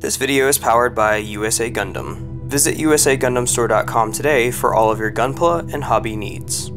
This video is powered by USA Gundam. Visit usagundamstore.com today for all of your Gunpla and hobby needs.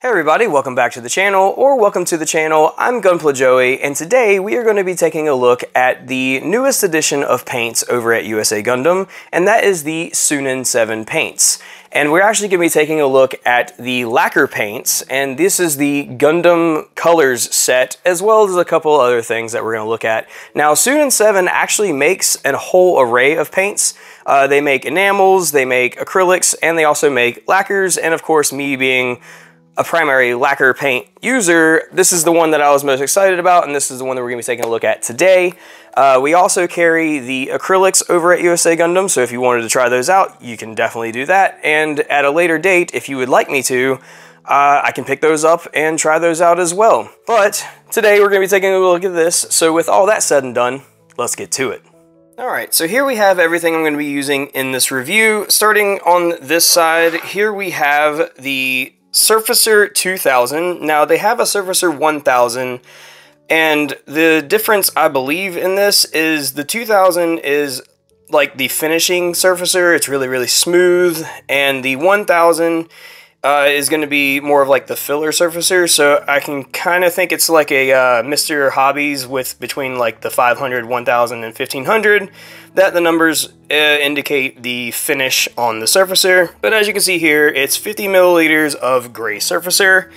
Hey everybody, welcome back to the channel, or welcome to the channel. I'm Gunpla Joey, and today we are going to be taking a look at the newest edition of paints over at USA Gundam, and that is the Sunin 7 paints. And we're actually going to be taking a look at the lacquer paints, and this is the Gundam Colors set, as well as a couple other things that we're going to look at. Now, Sunin 7 actually makes a whole array of paints. Uh, they make enamels, they make acrylics, and they also make lacquers, and of course, me being a primary lacquer paint user, this is the one that I was most excited about, and this is the one that we're going to be taking a look at today. Uh, we also carry the acrylics over at USA Gundam, so if you wanted to try those out, you can definitely do that. And at a later date, if you would like me to, uh, I can pick those up and try those out as well. But today we're going to be taking a look at this, so with all that said and done, let's get to it. Alright, so here we have everything I'm going to be using in this review. Starting on this side, here we have the Surfacer 2000. Now, they have a Surfacer 1000, and the difference, I believe, in this is the 2000 is like the finishing Surfacer. It's really, really smooth, and the 1000 uh, is going to be more of like the filler surfacer, so I can kind of think it's like a uh, Mr. Hobbies with between like the 500, 1000, and 1500, that the numbers uh, indicate the finish on the surfacer. But as you can see here, it's 50 milliliters of gray surfacer,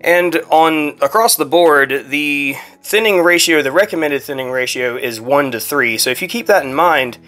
and on across the board, the thinning ratio, the recommended thinning ratio is 1 to 3, so if you keep that in mind,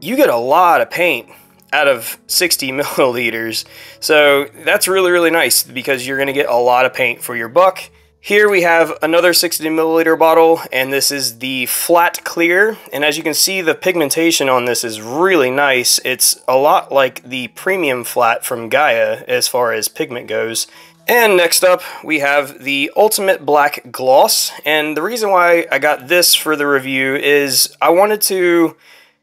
you get a lot of paint out of 60 milliliters. So that's really, really nice because you're going to get a lot of paint for your buck. Here we have another 60 milliliter bottle, and this is the flat clear. And as you can see, the pigmentation on this is really nice. It's a lot like the premium flat from Gaia as far as pigment goes. And next up, we have the Ultimate Black Gloss. And the reason why I got this for the review is I wanted to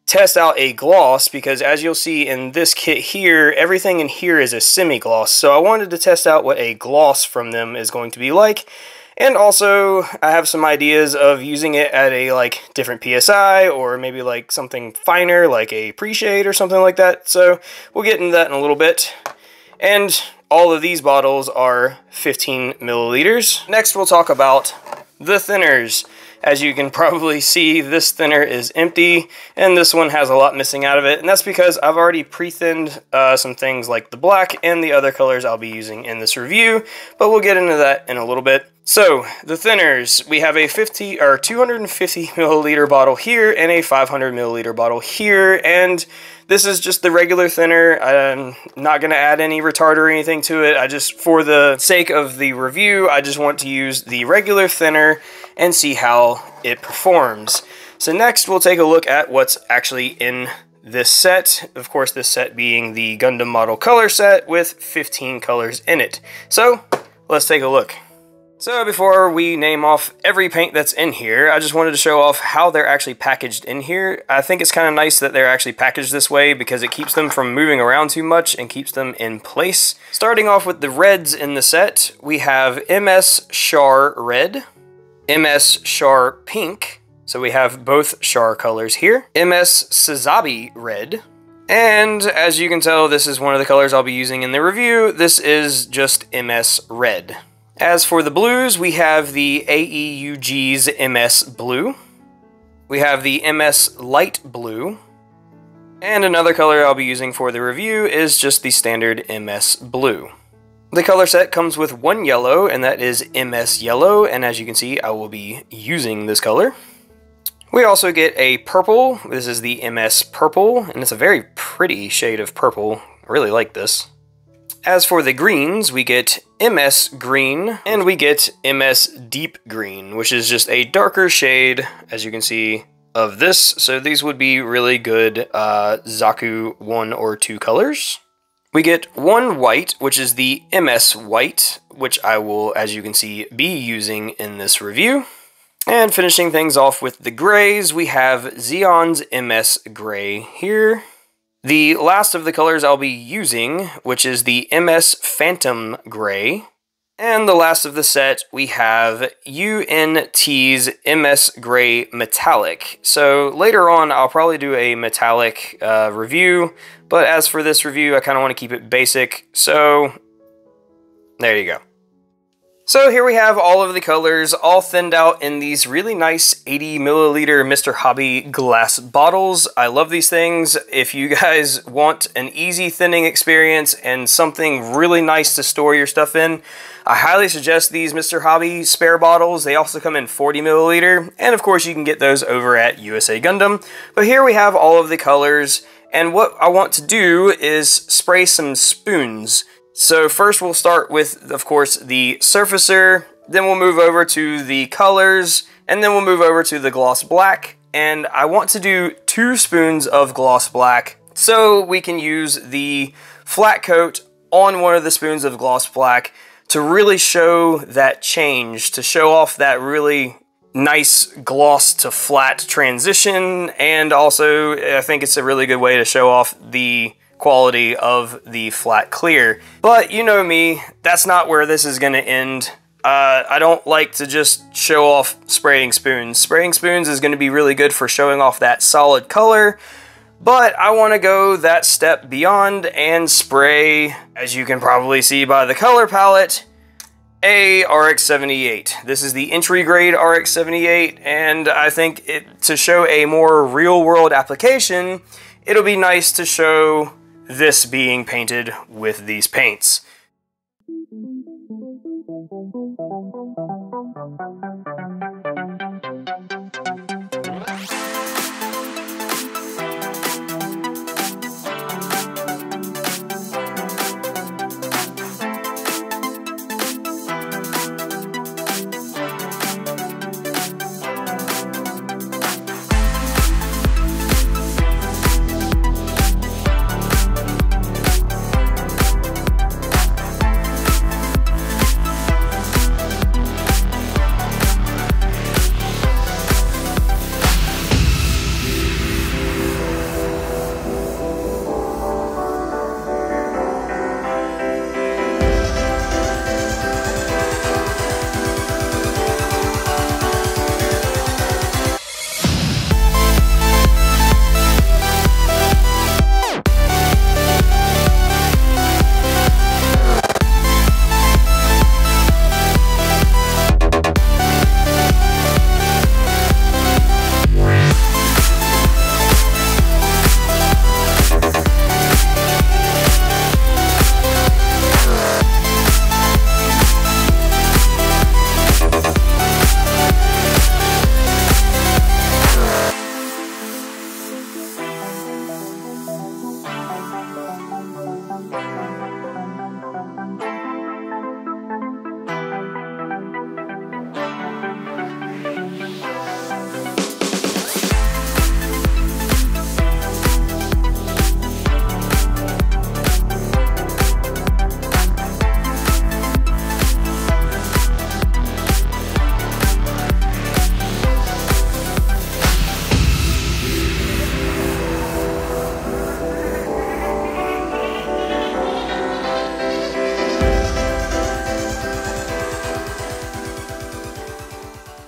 test out a gloss because as you'll see in this kit here, everything in here is a semi-gloss. So I wanted to test out what a gloss from them is going to be like. And also, I have some ideas of using it at a like different PSI or maybe like something finer like a pre-shade or something like that. So we'll get into that in a little bit. And all of these bottles are 15 milliliters. Next, we'll talk about the thinners. As you can probably see, this thinner is empty, and this one has a lot missing out of it, and that's because I've already pre-thinned uh, some things like the black and the other colors I'll be using in this review, but we'll get into that in a little bit. So, the thinners, we have a 50 or 250 milliliter bottle here and a 500 milliliter bottle here, and this is just the regular thinner. I'm not going to add any retard or anything to it. I just, for the sake of the review, I just want to use the regular thinner and see how it performs. So next, we'll take a look at what's actually in this set. Of course, this set being the Gundam Model Color set with 15 colors in it. So, let's take a look. So before we name off every paint that's in here, I just wanted to show off how they're actually packaged in here. I think it's kind of nice that they're actually packaged this way because it keeps them from moving around too much and keeps them in place. Starting off with the reds in the set, we have MS Char Red, MS Char Pink, so we have both Char colors here, MS Sazabi Red, and as you can tell, this is one of the colors I'll be using in the review. This is just MS Red. As for the blues, we have the AEUG's MS Blue. We have the MS Light Blue. And another color I'll be using for the review is just the standard MS Blue. The color set comes with one yellow, and that is MS Yellow, and as you can see, I will be using this color. We also get a purple. This is the MS Purple, and it's a very pretty shade of purple. I really like this. As for the greens, we get MS Green, and we get MS Deep Green, which is just a darker shade, as you can see, of this. So these would be really good uh, Zaku 1 or 2 colors. We get one white, which is the MS White, which I will, as you can see, be using in this review. And finishing things off with the grays, we have Zeon's MS Gray here. The last of the colors I'll be using, which is the MS Phantom Gray. And the last of the set, we have UNT's MS Gray Metallic. So later on, I'll probably do a metallic uh, review, but as for this review, I kind of want to keep it basic. So there you go. So here we have all of the colors all thinned out in these really nice 80 milliliter Mr. Hobby glass bottles. I love these things. If you guys want an easy thinning experience and something really nice to store your stuff in, I highly suggest these Mr. Hobby spare bottles. They also come in 40 milliliter, and of course you can get those over at USA Gundam. But here we have all of the colors, and what I want to do is spray some spoons. So first we'll start with, of course, the surfacer, then we'll move over to the colors, and then we'll move over to the gloss black. And I want to do two spoons of gloss black so we can use the flat coat on one of the spoons of gloss black to really show that change, to show off that really nice gloss to flat transition, and also I think it's a really good way to show off the quality of the flat clear. But you know me, that's not where this is going to end. Uh, I don't like to just show off spraying spoons. Spraying spoons is going to be really good for showing off that solid color, but I want to go that step beyond and spray, as you can probably see by the color palette, a RX-78. This is the entry grade RX-78, and I think it, to show a more real world application, it'll be nice to show this being painted with these paints.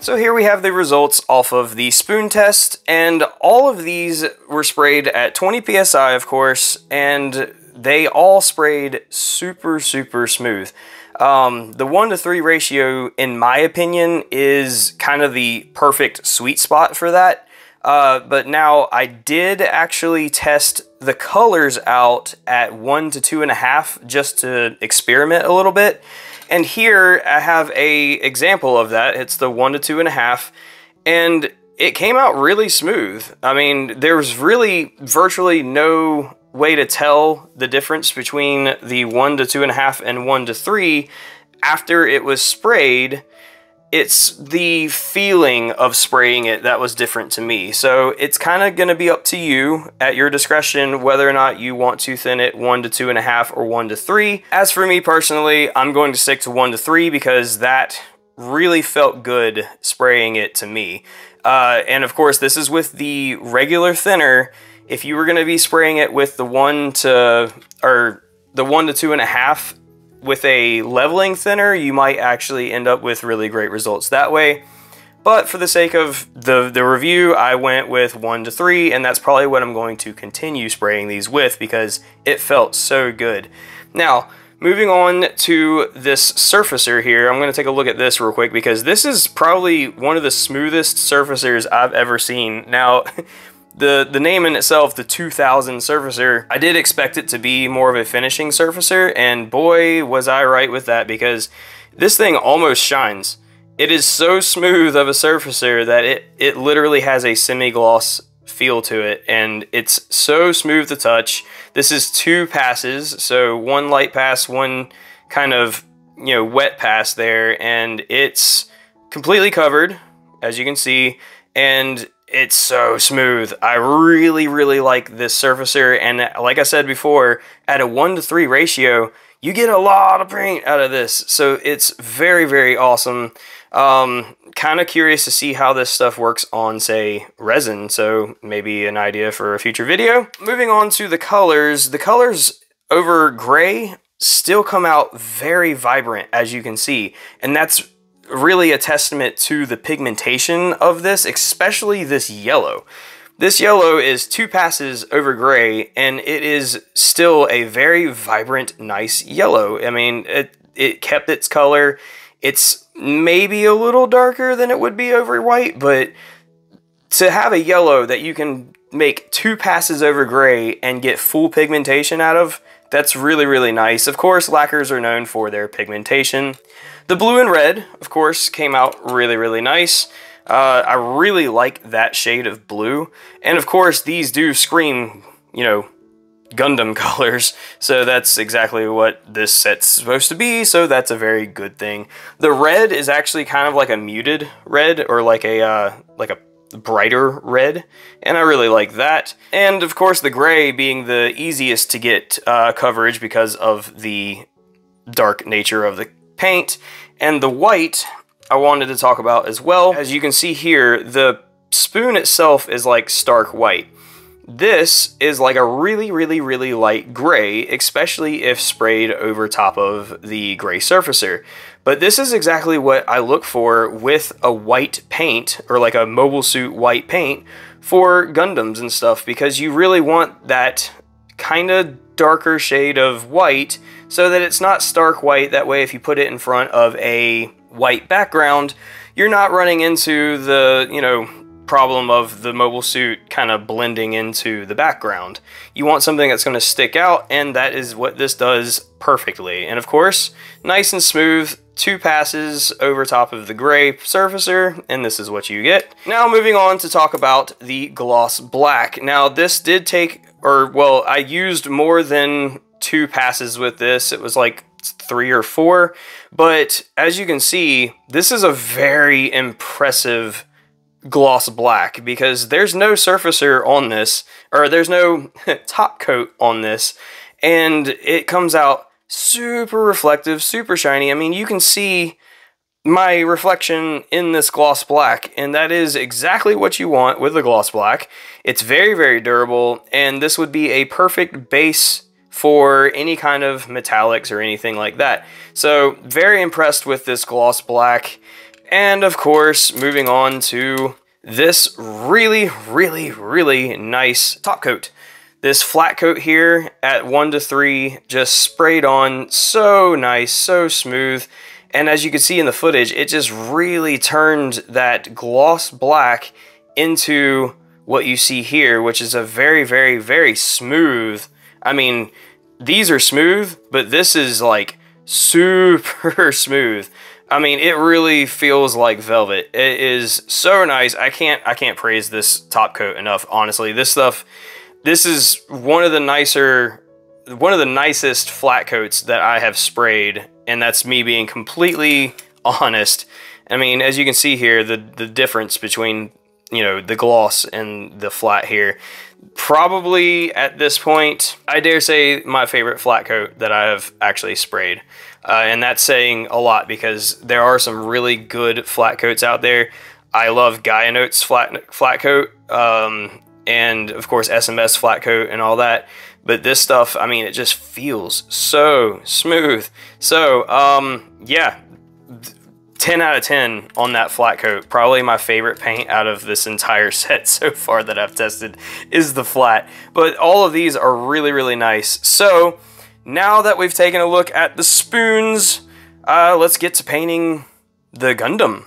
So here we have the results off of the spoon test, and all of these were sprayed at 20 psi, of course, and they all sprayed super, super smooth. Um, the 1 to 3 ratio, in my opinion, is kind of the perfect sweet spot for that. Uh, but now I did actually test the colors out at 1 to 2.5 just to experiment a little bit. And here I have a example of that. It's the one to two and a half, and it came out really smooth. I mean, there was really virtually no way to tell the difference between the one to two and a half and one to three after it was sprayed it's the feeling of spraying it that was different to me. So it's kind of going to be up to you at your discretion whether or not you want to thin it one to two and a half or one to three. As for me personally, I'm going to stick to one to three because that really felt good spraying it to me. Uh, and of course, this is with the regular thinner. If you were going to be spraying it with the one to, or the one to two and a half with a leveling thinner, you might actually end up with really great results that way. But for the sake of the, the review, I went with one to three, and that's probably what I'm going to continue spraying these with because it felt so good. Now, moving on to this surfacer here, I'm going to take a look at this real quick because this is probably one of the smoothest surfacers I've ever seen. Now, the, the name in itself, the 2000 surfacer, I did expect it to be more of a finishing surfacer, and boy, was I right with that because this thing almost shines. It is so smooth of a surfacer that it, it literally has a semi-gloss feel to it and it's so smooth to touch. This is two passes, so one light pass, one kind of, you know, wet pass there and it's completely covered as you can see and it's so smooth. I really, really like this surfacer and like I said before, at a 1 to 3 ratio, you get a lot of paint out of this. So it's very, very awesome. Um, kind of curious to see how this stuff works on, say, resin, so maybe an idea for a future video. Moving on to the colors, the colors over gray still come out very vibrant, as you can see, and that's really a testament to the pigmentation of this, especially this yellow. This yellow is two passes over gray, and it is still a very vibrant, nice yellow. I mean, it, it kept its color. It's maybe a little darker than it would be over white, but to have a yellow that you can make two passes over gray and get full pigmentation out of, that's really, really nice. Of course, lacquers are known for their pigmentation. The blue and red, of course, came out really, really nice. Uh, I really like that shade of blue. And of course, these do scream, you know, Gundam colors. So that's exactly what this set's supposed to be, so that's a very good thing. The red is actually kind of like a muted red, or like a, uh, like a brighter red, and I really like that. And of course the gray being the easiest to get uh, coverage because of the dark nature of the paint. And the white I wanted to talk about as well. As you can see here, the spoon itself is like stark white. This is like a really, really, really light gray, especially if sprayed over top of the gray surfacer. But this is exactly what I look for with a white paint, or like a mobile suit white paint, for Gundams and stuff, because you really want that kind of darker shade of white so that it's not stark white. That way, if you put it in front of a white background, you're not running into the, you know, problem of the mobile suit kind of blending into the background. You want something that's going to stick out, and that is what this does perfectly. And of course, nice and smooth, two passes over top of the gray surfacer, and this is what you get. Now moving on to talk about the gloss black. Now this did take, or well, I used more than two passes with this. It was like three or four, but as you can see, this is a very impressive gloss black because there's no surfacer on this, or there's no top coat on this, and it comes out super reflective, super shiny. I mean, you can see my reflection in this gloss black, and that is exactly what you want with the gloss black. It's very, very durable, and this would be a perfect base for any kind of metallics or anything like that. So very impressed with this gloss black. And of course, moving on to this really, really, really nice top coat. This flat coat here at 1 to 3 just sprayed on so nice, so smooth. And as you can see in the footage, it just really turned that gloss black into what you see here, which is a very, very, very smooth. I mean, these are smooth, but this is like super smooth. I mean, it really feels like velvet. It is so nice. I can't I can't praise this top coat enough, honestly. This stuff this is one of the nicer one of the nicest flat coats that I have sprayed, and that's me being completely honest. I mean, as you can see here, the the difference between, you know, the gloss and the flat here. Probably at this point, I dare say my favorite flat coat that I have actually sprayed. Uh, and that's saying a lot because there are some really good flat coats out there. I love Gaia Notes flat, flat coat, um, and of course SMS flat coat and all that. But this stuff, I mean, it just feels so smooth. So, um, yeah, 10 out of 10 on that flat coat. Probably my favorite paint out of this entire set so far that I've tested is the flat. But all of these are really, really nice. So now that we've taken a look at the spoons, uh, let's get to painting the Gundam.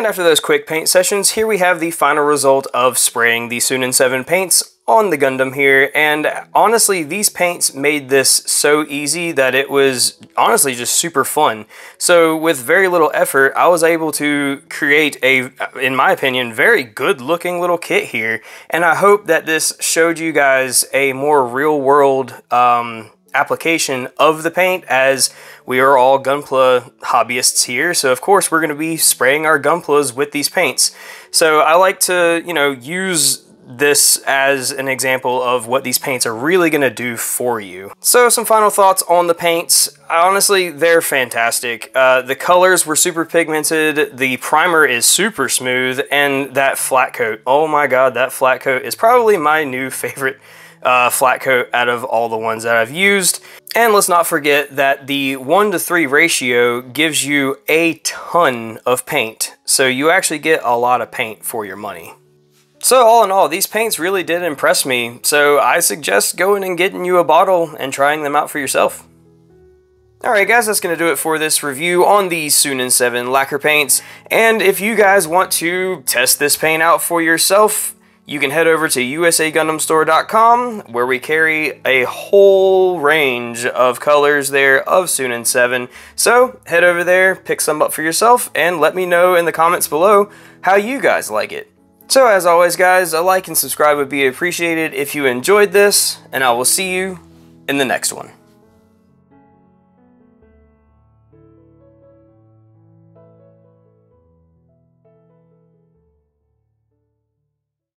And after those quick paint sessions, here we have the final result of spraying the Sunin 7 paints on the Gundam here, and honestly, these paints made this so easy that it was honestly just super fun. So with very little effort, I was able to create a, in my opinion, very good looking little kit here, and I hope that this showed you guys a more real world um, application of the paint as we are all Gunpla hobbyists here. So of course we're going to be spraying our Gunplas with these paints. So I like to, you know, use this as an example of what these paints are really going to do for you. So some final thoughts on the paints. Honestly, they're fantastic. Uh, the colors were super pigmented, the primer is super smooth, and that flat coat, oh my god, that flat coat is probably my new favorite uh, flat coat out of all the ones that I've used. And let's not forget that the 1 to 3 ratio gives you a ton of paint. So you actually get a lot of paint for your money. So all in all, these paints really did impress me, so I suggest going and getting you a bottle and trying them out for yourself. Alright guys, that's going to do it for this review on the Sunin 7 lacquer paints, and if you guys want to test this paint out for yourself, you can head over to usagundamstore.com where we carry a whole range of colors there of Sunin 7. So head over there, pick some up for yourself, and let me know in the comments below how you guys like it. So as always guys, a like and subscribe would be appreciated if you enjoyed this, and I will see you in the next one.